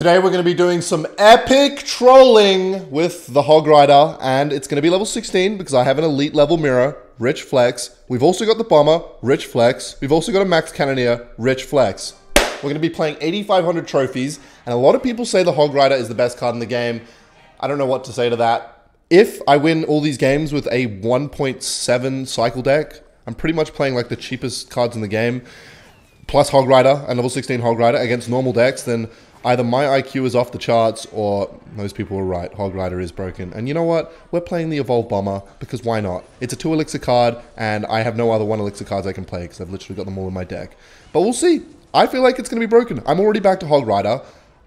Today we're going to be doing some epic trolling with the Hog Rider, and it's going to be level 16 because I have an elite level mirror, Rich Flex. We've also got the Bomber, Rich Flex. We've also got a Max Cannoneer, Rich Flex. We're going to be playing 8,500 trophies, and a lot of people say the Hog Rider is the best card in the game. I don't know what to say to that. If I win all these games with a 1.7 cycle deck, I'm pretty much playing like the cheapest cards in the game, plus Hog Rider and level 16 Hog Rider against normal decks, then either my IQ is off the charts or most people were right. Hog Rider is broken. And you know what? We're playing the Evolve Bomber because why not? It's a two elixir card and I have no other one elixir cards I can play because I've literally got them all in my deck. But we'll see. I feel like it's going to be broken. I'm already back to Hog Rider.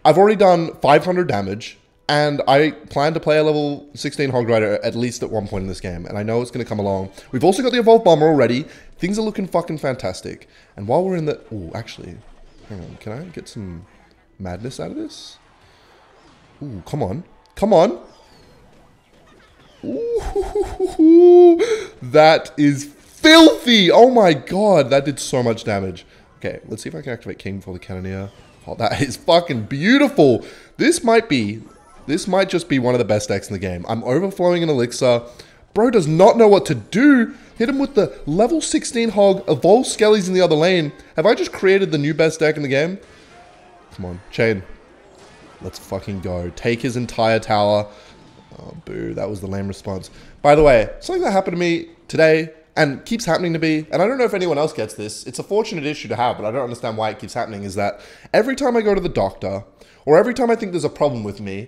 I've already done 500 damage and I plan to play a level 16 Hog Rider at least at one point in this game, and I know it's going to come along. We've also got the Evolve Bomber already. Things are looking fucking fantastic. And while we're in the... Oh, actually, hang on. Can I get some madness out of this? Ooh, come on. Come on. Ooh, that is filthy. Oh my god, that did so much damage. Okay, let's see if I can activate King before the Cannoneer. Oh, that is fucking beautiful. This might be, this might just be one of the best decks in the game. I'm overflowing an Elixir. Bro does not know what to do. Hit him with the level 16 hog, evolve Skellies in the other lane. Have I just created the new best deck in the game? Come on, Chain. Let's fucking go. Take his entire tower. Oh, boo. That was the lame response. By the way, something that happened to me today and keeps happening to me, and I don't know if anyone else gets this. It's a fortunate issue to have, but I don't understand why it keeps happening, is that every time I go to the doctor, or every time I think there's a problem with me,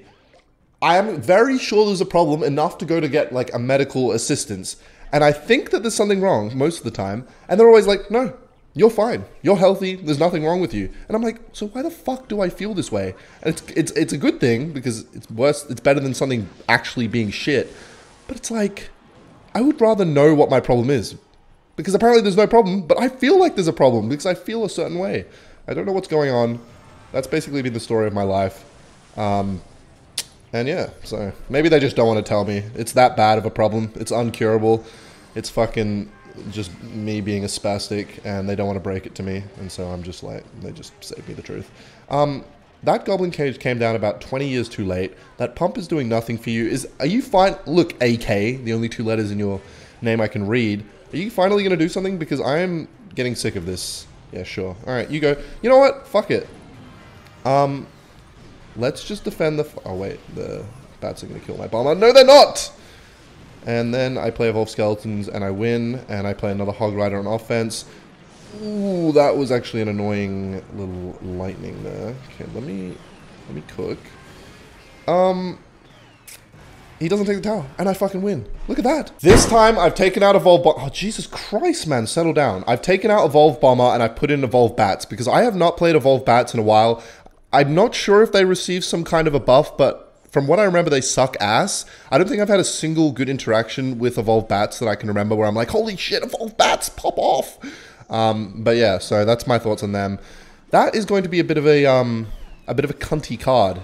I am very sure there's a problem enough to go to get like a medical assistance. And I think that there's something wrong most of the time. And they're always like, no, you're fine. You're healthy. There's nothing wrong with you. And I'm like, so why the fuck do I feel this way? And it's it's it's a good thing because it's worse. It's better than something actually being shit. But it's like, I would rather know what my problem is because apparently there's no problem. But I feel like there's a problem because I feel a certain way. I don't know what's going on. That's basically been the story of my life. Um, and yeah, so maybe they just don't want to tell me. It's that bad of a problem. It's uncurable. It's fucking just me being a spastic and they don't want to break it to me. And so I'm just like, they just saved me the truth. Um, that goblin cage came down about 20 years too late. That pump is doing nothing for you. Is Are you fine? Look, AK, the only two letters in your name I can read. Are you finally going to do something? Because I am getting sick of this. Yeah, sure. All right, you go. You know what? Fuck it. Um, let's just defend the... oh, wait. The bats are going to kill my bomber. No, they're not! And then I play Evolve Skeletons and I win, and I play another Hog Rider on offense. Ooh, that was actually an annoying little lightning there. Okay, let me let me cook. Um he doesn't take the tower, and I fucking win. Look at that. This time, I've taken out Evolve Bomber. Oh, Jesus Christ, man, settle down. I've taken out Evolve Bomber, and I've put in Evolve Bats, because I have not played Evolve Bats in a while. I'm not sure if they received some kind of a buff, but from what I remember, they suck ass. I don't think I've had a single good interaction with Evolve Bats that I can remember where I'm like, holy shit, Evolve Bats, pop off. Um, but yeah, so that's my thoughts on them. That is going to be a bit of a um, a bit of a cunty card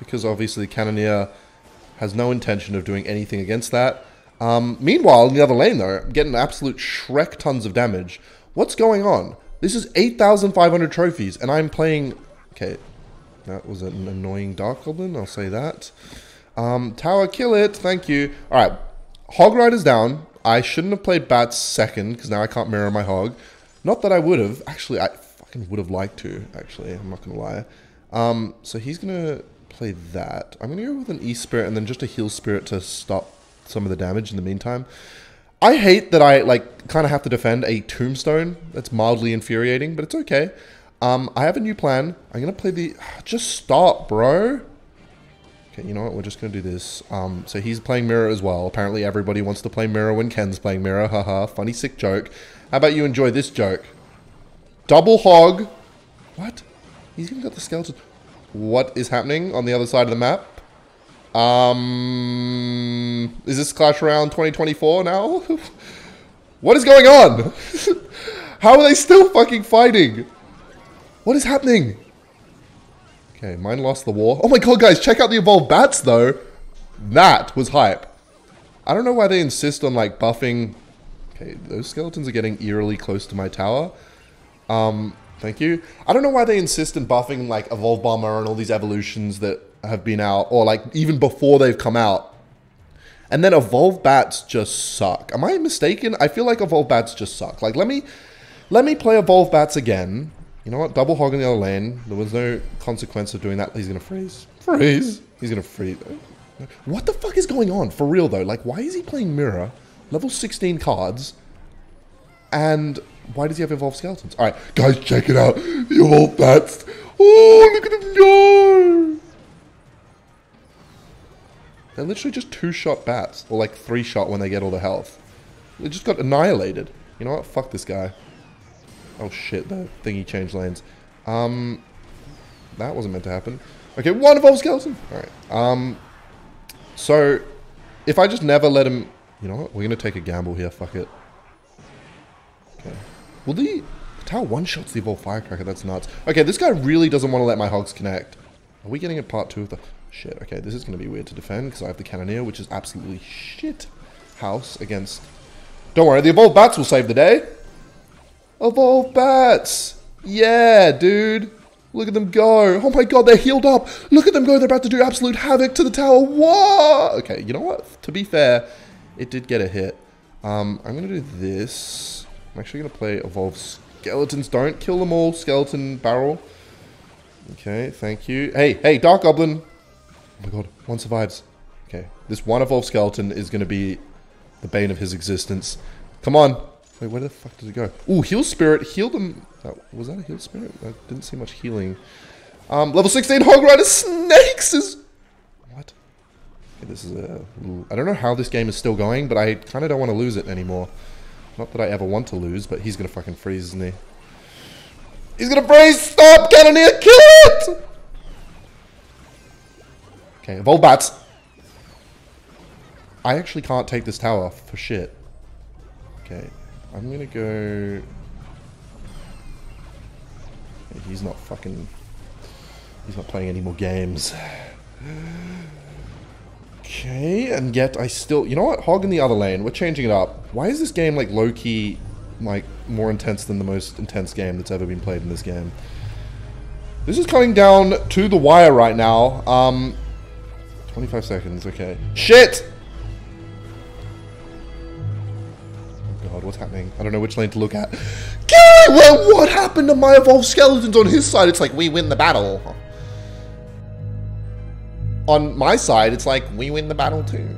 because obviously Cannoneer has no intention of doing anything against that. Um, meanwhile, in the other lane though, getting absolute Shrek tons of damage. What's going on? This is 8,500 trophies, and I'm playing... Okay, that was an annoying Dart Goblin, I'll say that. Um, tower, kill it, thank you. Alright, Hog Rider's down. I shouldn't have played Bats second, because now I can't mirror my Hog. Not that I would have. Actually, I fucking would have liked to, actually. I'm not going to lie. Um, so he's going to play that. I'm going to go with an E-Spirit and then just a Heal Spirit to stop some of the damage in the meantime. I hate that I, like, kind of have to defend a Tombstone. That's mildly infuriating, but it's okay. Um, I have a new plan. I'm going to play the... Just stop, bro. Okay, you know what? We're just going to do this. Um, so he's playing Mirror as well. Apparently everybody wants to play Mirror when Ken's playing Mirror. Haha, funny sick joke. How about you enjoy this joke? Double hog. What? He's even got the skeleton. What is happening on the other side of the map? Um, is this Clash Royale 2024 now? what is going on? How are they still fucking fighting? What is happening? Okay, mine lost the war. Oh my god, guys, check out the evolved bats, though. That was hype. I don't know why they insist on, like, buffing... Okay, those skeletons are getting eerily close to my tower. Um, Thank you. I don't know why they insist in buffing like Evolve Bomber and all these evolutions that have been out, or like even before they've come out. And then Evolve Bats just suck. Am I mistaken? I feel like Evolve Bats just suck. Like let me let me play Evolve Bats again. You know what? Double hog in the other lane. There was no consequence of doing that. He's gonna freeze. Freeze. He's gonna freeze. What the fuck is going on? For real though, like why is he playing Mirror? Level 16 cards. And why does he have evolved skeletons? Alright, guys, check it out. The evolved bats. Oh, look at them go! They're literally just two-shot bats. Or like three-shot when they get all the health. They just got annihilated. You know what? Fuck this guy. Oh shit, the thingy changed lanes. Um, that wasn't meant to happen. Okay, one evolved skeleton. Alright. Um, so, if I just never let him... You know what? We're to take a gamble here. Fuck it. Okay. Will the... The tower one-shots the evolved firecracker. That's nuts. Okay, this guy really doesn't want to let my hogs connect. Are we getting a part two of the... Shit, okay, this is to be weird to defend because I have the Cannoneer, which is absolutely shit house against... Don't worry, the Evolved Bats will save the day. Evolved Bats! Yeah, dude. Look at them go. Oh my god, they're healed up. Look at them go. They're about to do absolute havoc to the tower. What? Okay, you know what? To be fair, it did get a hit. Um, I'm going to do this. I'm actually going to play Evolve Skeletons. Don't kill them all. Skeleton Barrel. Okay, thank you. Hey, hey, Dart Goblin. Oh my god, one survives. Okay, this one Evolve Skeleton is going to be the bane of his existence. Come on. Wait, where the fuck did it go? Ooh, Heal Spirit. Heal them that, was that a heal spirit? I didn't see much healing. Um, level 16 Hog Rider Snakes is... What? Okay, this is a... I don't know how this game is still going, but I kind of don't want to lose it anymore. Not that I ever want to lose, but he's going to fucking freeze, isn't he? He's going to freeze! Stop! Cannoneer! Kill it! Okay, evolve bats. I actually can't take this tower for shit. Okay, I'm to go... He's not fucking... He's not playing any more games. Okay, and yet I still... You know what? Hog in the other lane. We're changing it up. Why is this game, like, low-key, like, more intense than the most intense game that's ever been played in this game? This is coming down to the wire right now. Um, 25 seconds, okay. Shit! What's happening? I don't know which lane to look at. Well, what happened to my evolved skeletons on his side? It's like, we win the battle. On my side, it's like, we win the battle too.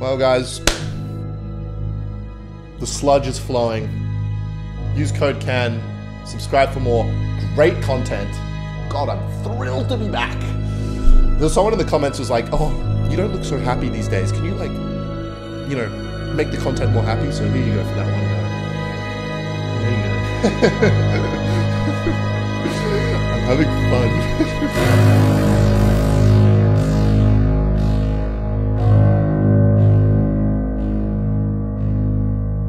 Well, guys, the sludge is flowing. Use code CAN. Subscribe for more great content. God, I'm thrilled to be back. There's someone in the comments was like, oh, you don't look so happy these days. Can you, like, you know, make the content more happy? So here you go for that one. There you go. I'm having fun.